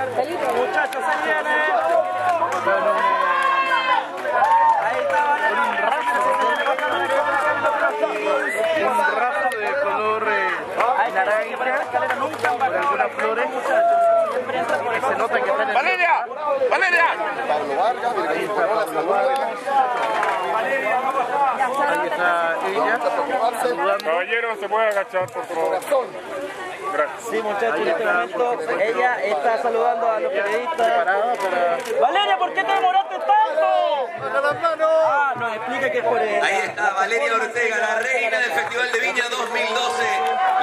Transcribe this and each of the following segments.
Muchachos, se viene. Ahí está, Un raso de color naranja con algunas flores. Que se nota que están en ¡Valeria! ¡Valeria! Pablo Vargas, Ahí está Pablo Vargas. Ahí está ella. Caballero, se puede agachar, por favor. Gracias. Sí, muchachos, en este momento ella está saludando a los periodistas. Para... Valeria, ¿por qué te demoraste tanto? Ah, nos explica que es por él. Ahí está Valeria Ortega, la reina del Festival de Viña 2012.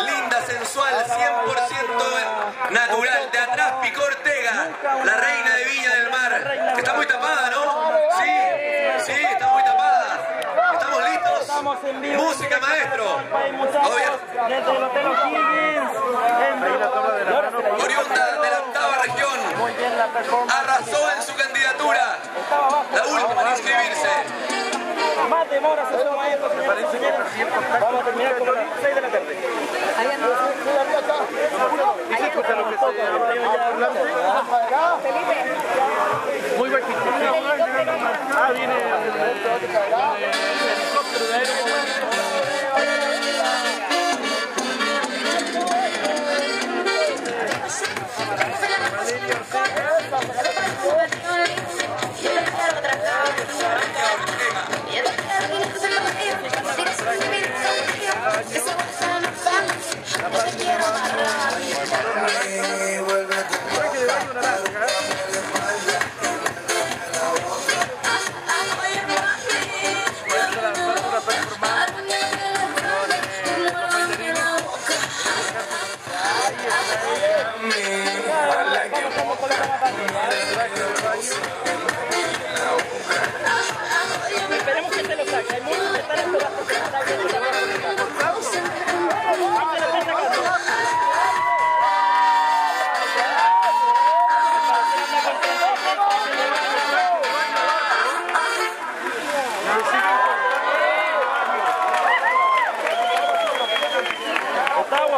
Linda, sensual, 100% natural. De atrás, Pico Ortega, la reina de Viña del Mar. Está muy tapada, ¿no? Sí, sí, está muy tapada. ¿Estamos listos? Estamos en vivo. Música, maestro. Desde el Hotel O'Higgins. Oriunda de la octava región. Muy bien la performance. Arrasó en su candidatura. La última en inscribirse. Más y señores. Vamos a terminar como las 6 de la tarde. これからバッグ。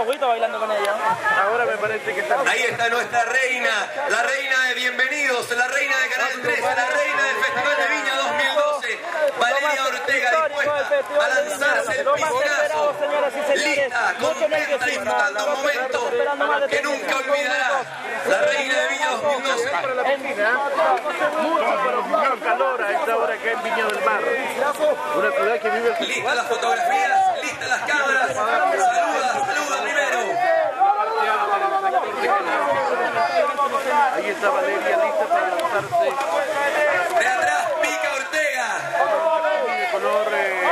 Guaguito bailando con ella. Ahora me parece que está... Ahí está nuestra reina, la reina de Bienvenidos, la reina de Canal 13, la reina del Festival de Viña 2012, Valeria Ortega dispuesta a lanzarse el piscinazo, lista, contenta, disfrutando un momento que nunca olvidará, la reina de Viña 2012. Mucho, pero mucho calor a esta hora acá en Viña del Mar. Una ciudad que vive el Listas las fotografías, listas las cámaras, Está Valeria lista para lanzarse De atrás pica Ortega. de color eh,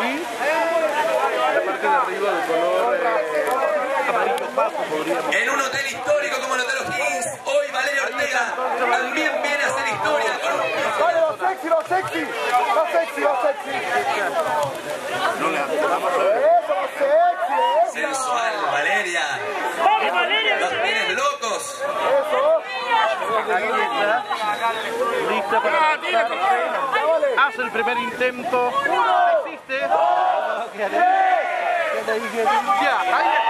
y la parte de arriba de color eh, amarillo paso podríamos En un hotel histórico como el Hotel O'Higgins, hoy Valeria Ortega también viene a hacer historia con un Vale, va sexy, va sexy. Va sexy, va sexy. no le vamos a ver Eso, va sexy, eso. sensual, Valeria. ¡Vamos, Valeria! Los tienes locos. Eso. ahí está lista para hace el primer intento existe ya ahí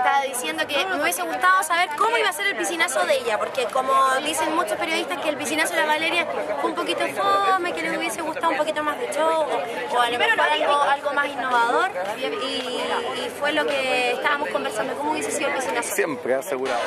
estaba diciendo que me hubiese gustado saber cómo iba a ser el piscinazo de ella, porque como dicen muchos periodistas que el piscinazo de la Valeria fue un poquito fome, que le hubiese gustado un poquito más de show, o, o a algo más innovador, y, y fue lo que estábamos conversando, cómo hubiese sido el piscinazo. Siempre asegurado.